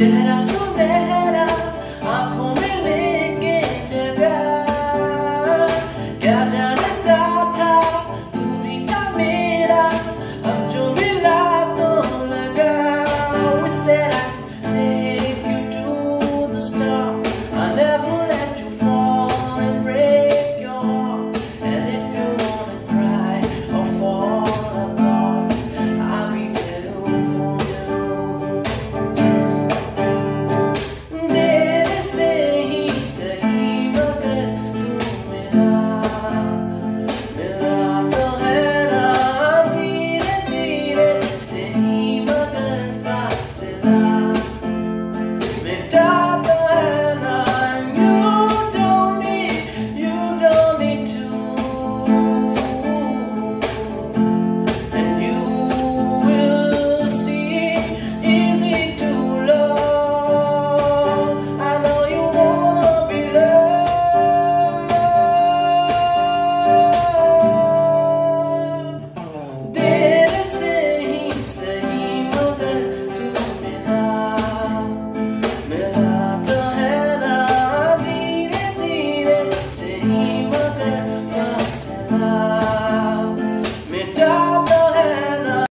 Dead